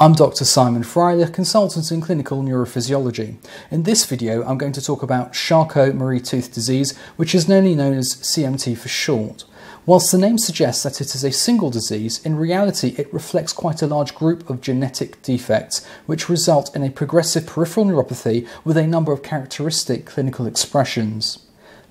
I'm Dr. Simon Freilich, consultant in clinical neurophysiology. In this video, I'm going to talk about Charcot-Marie-Tooth disease, which is only known as CMT for short. Whilst the name suggests that it is a single disease, in reality it reflects quite a large group of genetic defects which result in a progressive peripheral neuropathy with a number of characteristic clinical expressions.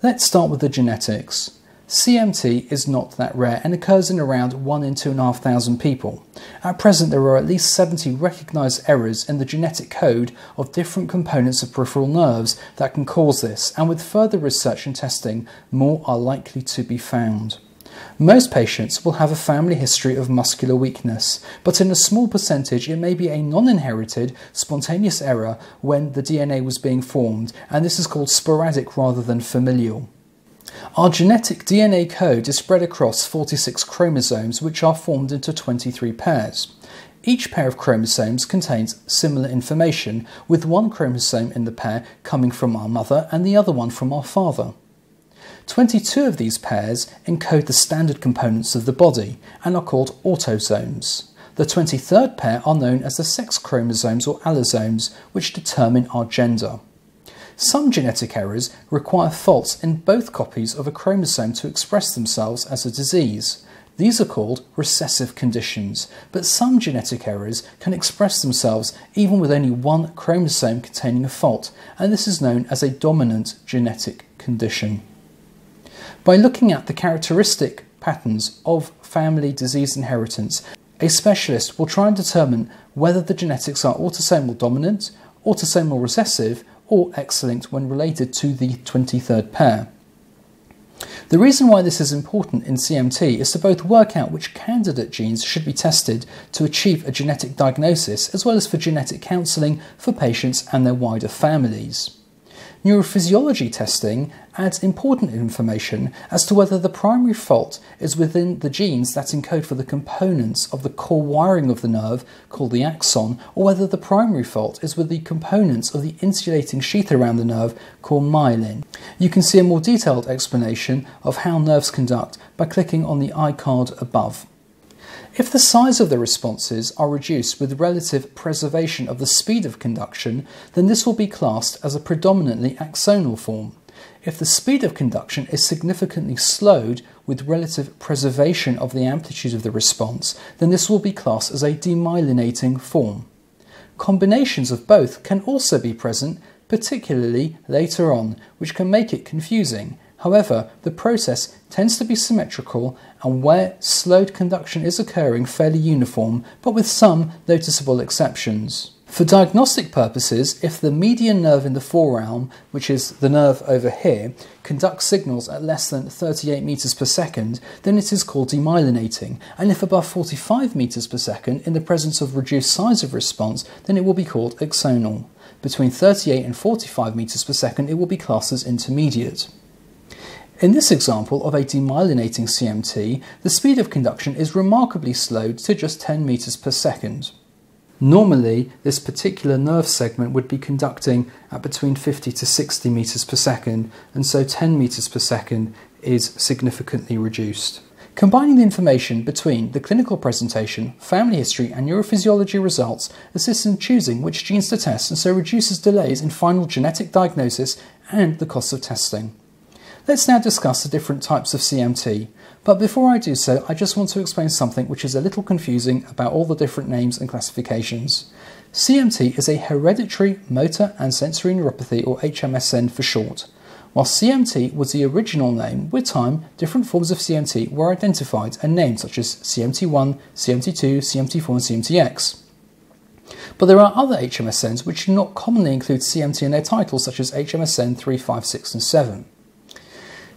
Let's start with the genetics. CMT is not that rare and occurs in around 1 in 2,500 people. At present, there are at least 70 recognised errors in the genetic code of different components of peripheral nerves that can cause this, and with further research and testing, more are likely to be found. Most patients will have a family history of muscular weakness, but in a small percentage it may be a non-inherited, spontaneous error when the DNA was being formed, and this is called sporadic rather than familial. Our genetic DNA code is spread across 46 chromosomes, which are formed into 23 pairs. Each pair of chromosomes contains similar information, with one chromosome in the pair coming from our mother and the other one from our father. 22 of these pairs encode the standard components of the body and are called autosomes. The 23rd pair are known as the sex chromosomes or allosomes, which determine our gender. Some genetic errors require faults in both copies of a chromosome to express themselves as a disease. These are called recessive conditions, but some genetic errors can express themselves even with only one chromosome containing a fault, and this is known as a dominant genetic condition. By looking at the characteristic patterns of family disease inheritance, a specialist will try and determine whether the genetics are autosomal dominant, autosomal recessive, or X-linked when related to the 23rd pair. The reason why this is important in CMT is to both work out which candidate genes should be tested to achieve a genetic diagnosis as well as for genetic counselling for patients and their wider families. Neurophysiology testing adds important information as to whether the primary fault is within the genes that encode for the components of the core wiring of the nerve, called the axon, or whether the primary fault is with the components of the insulating sheath around the nerve, called myelin. You can see a more detailed explanation of how nerves conduct by clicking on the iCard above. If the size of the responses are reduced with relative preservation of the speed of conduction, then this will be classed as a predominantly axonal form. If the speed of conduction is significantly slowed with relative preservation of the amplitude of the response, then this will be classed as a demyelinating form. Combinations of both can also be present, particularly later on, which can make it confusing, However, the process tends to be symmetrical and where slowed conduction is occurring fairly uniform, but with some noticeable exceptions. For diagnostic purposes, if the median nerve in the forearm, which is the nerve over here, conducts signals at less than 38 meters per second, then it is called demyelinating, and if above 45 meters per second in the presence of reduced size of response, then it will be called axonal. Between 38 and 45 meters per second, it will be classed as intermediate. In this example of a demyelinating CMT, the speed of conduction is remarkably slowed to just 10 meters per second. Normally, this particular nerve segment would be conducting at between 50 to 60 meters per second, and so 10 meters per second is significantly reduced. Combining the information between the clinical presentation, family history, and neurophysiology results assists in choosing which genes to test and so reduces delays in final genetic diagnosis and the cost of testing. Let's now discuss the different types of CMT, but before I do so, I just want to explain something which is a little confusing about all the different names and classifications. CMT is a hereditary motor and sensory neuropathy, or HMSN for short. While CMT was the original name, with time, different forms of CMT were identified and named, such as CMT1, CMT2, CMT4, and CMTX. But there are other HMSNs which do not commonly include CMT in their titles, such as HMSN 3, 5, 6, and 7.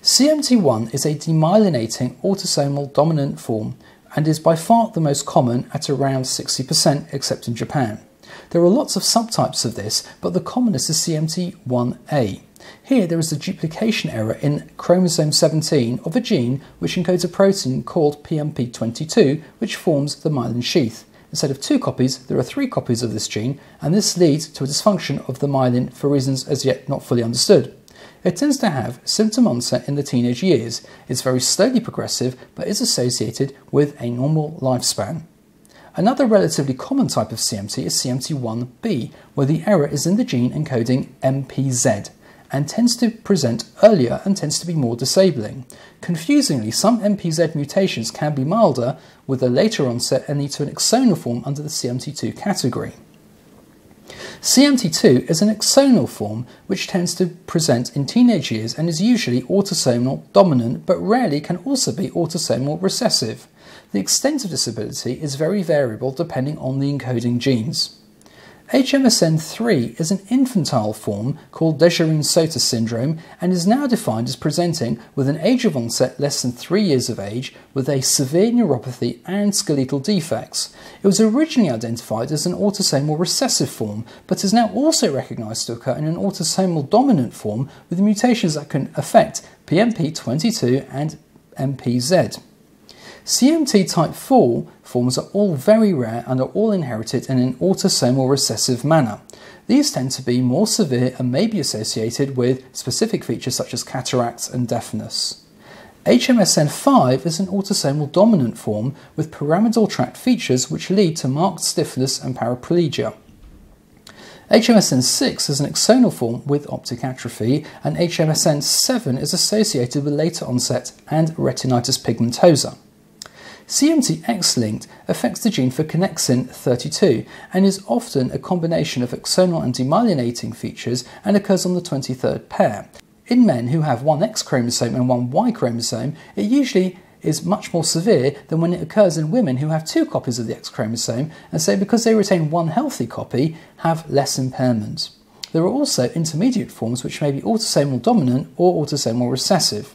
CMT1 is a demyelinating autosomal dominant form and is by far the most common at around 60% except in Japan. There are lots of subtypes of this, but the commonest is CMT1A. Here there is a duplication error in chromosome 17 of a gene which encodes a protein called PMP22 which forms the myelin sheath. Instead of two copies, there are three copies of this gene, and this leads to a dysfunction of the myelin for reasons as yet not fully understood. It tends to have symptom onset in the teenage years. It's very slowly progressive but is associated with a normal lifespan. Another relatively common type of CMT is CMT1B, where the error is in the gene encoding MPZ and tends to present earlier and tends to be more disabling. Confusingly, some MPZ mutations can be milder with a later onset and lead to an axonal form under the CMT2 category. CMT2 is an axonal form which tends to present in teenage years and is usually autosomal dominant but rarely can also be autosomal recessive. The extent of disability is very variable depending on the encoding genes. HMSN3 is an infantile form called Dejerine-Sottas syndrome and is now defined as presenting with an age of onset less than 3 years of age with a severe neuropathy and skeletal defects. It was originally identified as an autosomal recessive form but is now also recognized to occur in an autosomal dominant form with mutations that can affect PMP22 and MPZ. CMT type 4 forms are all very rare and are all inherited in an autosomal recessive manner. These tend to be more severe and may be associated with specific features such as cataracts and deafness. HMSN5 is an autosomal dominant form with pyramidal tract features which lead to marked stiffness and paraplegia. HMSN6 is an axonal form with optic atrophy, and HMSN7 is associated with later onset and retinitis pigmentosa. CMT X-linked affects the gene for connexin 32 and is often a combination of axonal and demyelinating features and occurs on the 23rd pair. In men who have one X chromosome and one Y chromosome, it usually is much more severe than when it occurs in women who have two copies of the X chromosome and so because they retain one healthy copy have less impairment. There are also intermediate forms which may be autosomal dominant or autosomal recessive.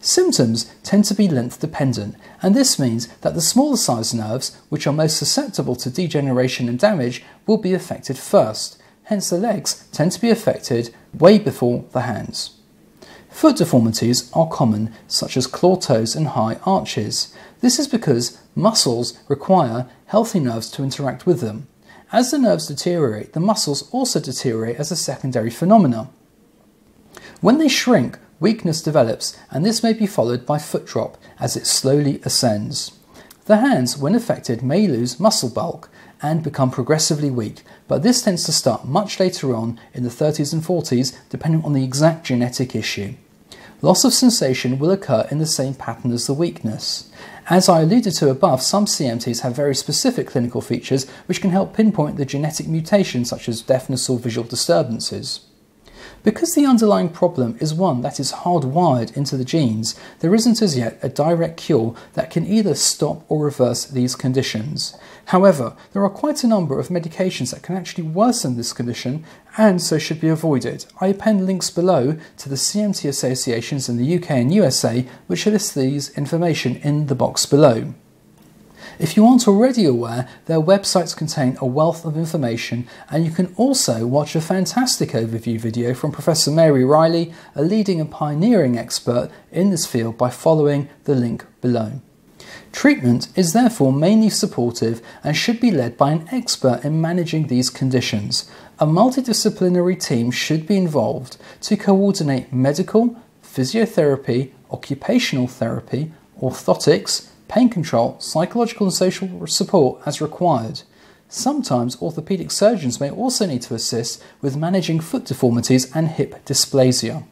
Symptoms tend to be length dependent, and this means that the smaller sized nerves, which are most susceptible to degeneration and damage, will be affected first. Hence, the legs tend to be affected way before the hands. Foot deformities are common, such as claw toes and high arches. This is because muscles require healthy nerves to interact with them. As the nerves deteriorate, the muscles also deteriorate as a secondary phenomenon. When they shrink, weakness develops, and this may be followed by foot drop as it slowly ascends. The hands, when affected, may lose muscle bulk and become progressively weak, but this tends to start much later on in the 30s and 40s, depending on the exact genetic issue. Loss of sensation will occur in the same pattern as the weakness. As I alluded to above, some CMTs have very specific clinical features which can help pinpoint the genetic mutation, such as deafness or visual disturbances. Because the underlying problem is one that is hardwired into the genes, there isn't as yet a direct cure that can either stop or reverse these conditions. However, there are quite a number of medications that can actually worsen this condition and so should be avoided. I append links below to the CMT associations in the UK and USA which list these information in the box below. If you aren't already aware, their websites contain a wealth of information, and you can also watch a fantastic overview video from Professor Mary Reilly, a leading and pioneering expert in this field, by following the link below. Treatment is therefore mainly supportive and should be led by an expert in managing these conditions. A multidisciplinary team should be involved to coordinate medical, physiotherapy, occupational therapy, orthotics, pain control, psychological and social support as required. Sometimes orthopaedic surgeons may also need to assist with managing foot deformities and hip dysplasia.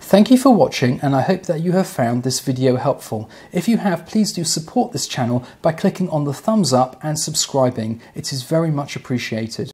Thank you for watching and I hope that you have found this video helpful. If you have, please do support this channel by clicking on the thumbs up and subscribing. It is very much appreciated.